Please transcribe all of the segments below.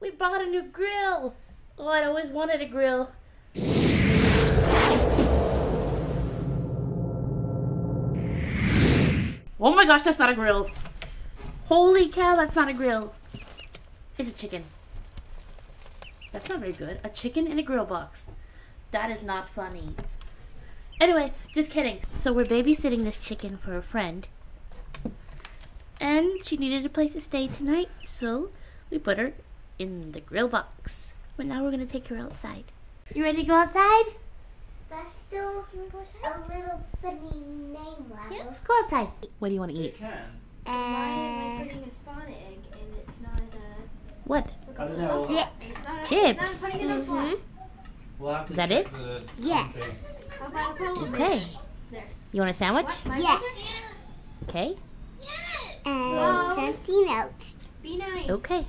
We bought a new grill. Oh, I'd always wanted a grill. Oh my gosh, that's not a grill. Holy cow, that's not a grill. It's a chicken. That's not very good. A chicken in a grill box. That is not funny. Anyway, just kidding. So we're babysitting this chicken for a friend. And she needed a place to stay tonight, so we put her in the grill box. But now we're gonna take her outside. You ready to go outside? That's still a little funny name level. Yeah, let's go outside. What do you want to You eat? can. Uh, Why am I putting a spawn egg and it's not a... What? I don't know. Chips. It's not a, Chips. It's not putting in a spawn. We'll Is that it? Yes. thing. How about a problem? Okay. There. You want a sandwich? Yes. Okay. And No. something else. Be nice. Okay.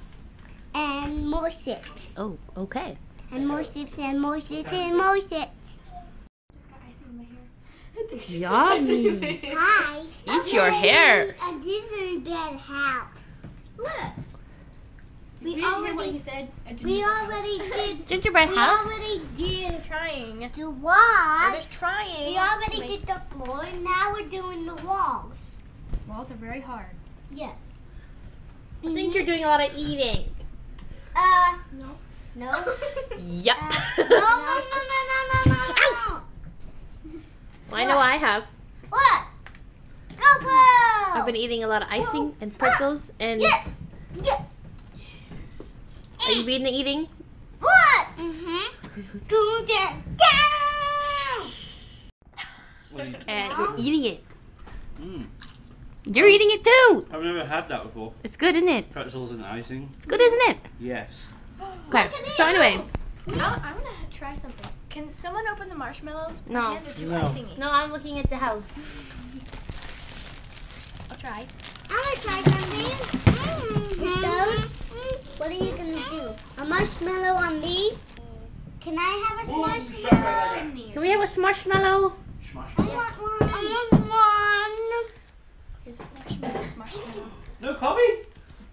And more sips. Oh, okay. And more sips and more sips and more sips. Yummy. Hi. Eat your hair. A Disney bed house. Look. We We didn't what already, he said. Didn't we hear what already did, Gingerbread we house? We already did trying. the I'm walls. just trying. We already to did the floor, and now we're doing the walls. Walls are very hard. Yes. I think you're doing a lot of eating. Uh, no. No. Yep. no, no, no, no, no, no, no. I know I have. What? Go, go. I've been eating a lot of icing and pretzels and Yes. Yes. are you being the eating? What? Mm-hmm. Do that. Down. What do you- And we're eating it. Mm. You're um, eating it too. I've never had that before. It's good, isn't it? Pretzels and icing. It's good, isn't it? Yes. Okay. So anyway, I, I want to try something. Can someone open the marshmallows? No. My hands are too No. no, I'm looking at the house. I'll try. I'm gonna try something. Those? What are you gonna do? A marshmallow on these? Can I have a marshmallow? Chimney. Can we have a marshmallow? I want one. I want one. Is it marshmallow? It's marshmallow. No coffee?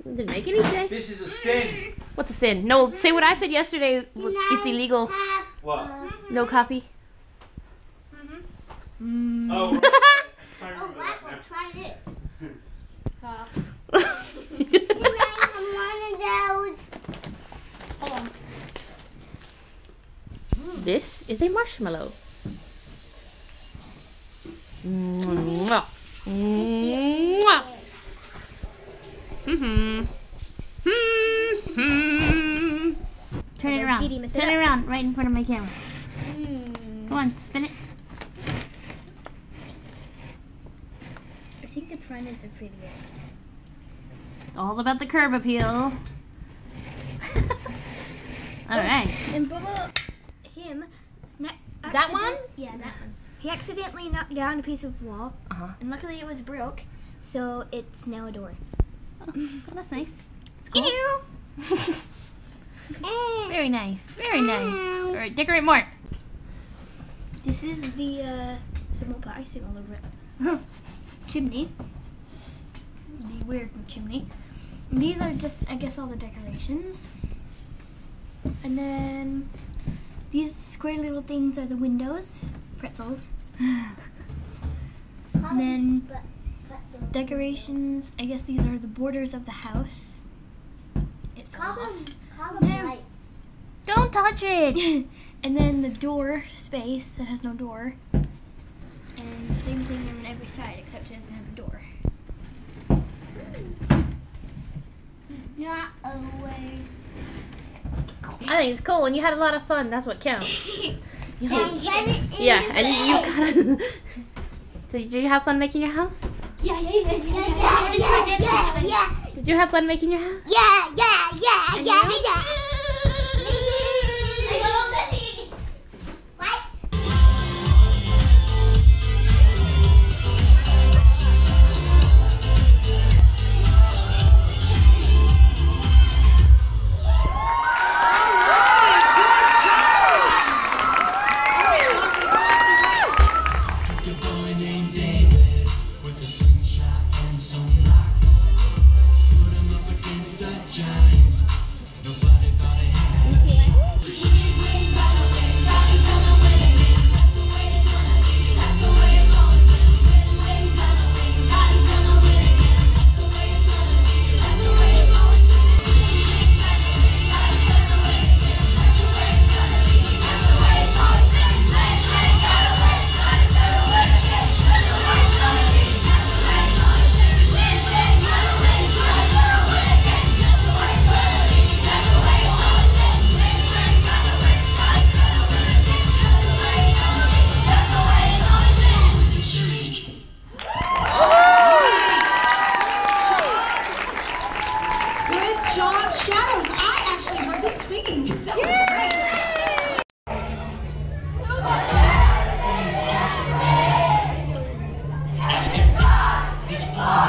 Didn't make any today. This is a sin. What's a sin? No, say what I said yesterday. It's illegal. What? No coffee. Mm-hmm. Oh, oh right. I oh, remember black one. Try this. Can I have one of those? hold on. this is a marshmallow. Mwah. Mwah. Hmm. Hmm. Turn it around. Did he mess it Turn it around right in front of my camera. Mm. Come on, spin it. I think the front is the prettiest. All about the curb appeal. All right. And Bubba, him, That one? Yeah, that one. He accidentally knocked down a piece of wall, Uh-huh. and luckily it was broke, so it's now a door. Oh, that's nice. It's cool. Very nice. Very nice. All right, decorate more. This is the uh, someone put icing all over it. chimney. The weird chimney. These are just, I guess, all the decorations. And then these square little things are the windows, pretzels. And then decorations, I guess these are the borders of the house. It fell off. Carbon Don't touch it. and then the door space that has no door. And the same thing on every side except it doesn't have a door. Not away. I think it's cool, and you had a lot of fun. That's what counts. You And know, then it yeah, is and you kind of. So did you have fun making your house? Yeah, yeah, yeah, Yeah, yeah, yeah, yeah, yeah, Did you have fun making your house? yeah, yeah, yeah, yeah, yeah. is blood.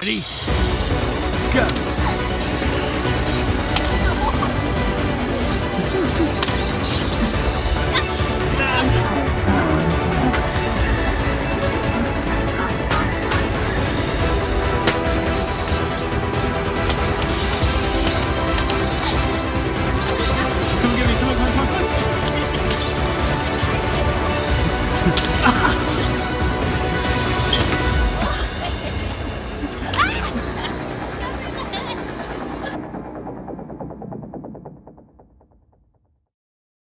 Ready? Go!